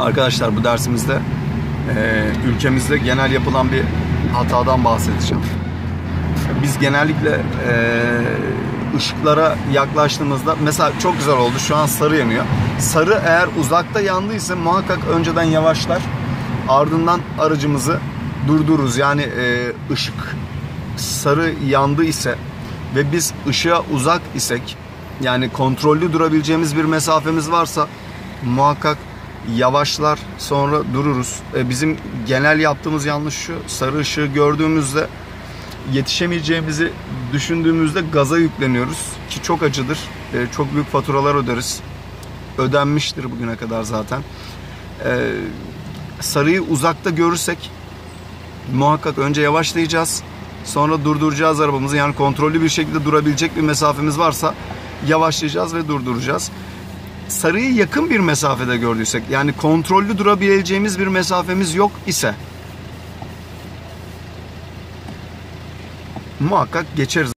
Arkadaşlar bu dersimizde e, ülkemizde genel yapılan bir hatadan bahsedeceğim. Biz genellikle e, ışıklara yaklaştığımızda mesela çok güzel oldu şu an sarı yanıyor. Sarı eğer uzakta yandıysa muhakkak önceden yavaşlar ardından aracımızı durdururuz. Yani e, ışık sarı yandı ise ve biz ışığa uzak isek yani kontrollü durabileceğimiz bir mesafemiz varsa muhakkak yavaşlar sonra dururuz. E, bizim genel yaptığımız yanlış şu sarı ışığı gördüğümüzde yetişemeyeceğimizi düşündüğümüzde gaza yükleniyoruz ki çok acıdır. E, çok büyük faturalar öderiz. Ödenmiştir bugüne kadar zaten. E, sarıyı uzakta görürsek muhakkak önce yavaşlayacağız. Sonra durduracağız arabamızı. Yani kontrollü bir şekilde durabilecek bir mesafemiz varsa yavaşlayacağız ve durduracağız. Sarıyı yakın bir mesafede gördüysek yani kontrollü durabileceğimiz bir mesafemiz yok ise muhakkak geçeriz.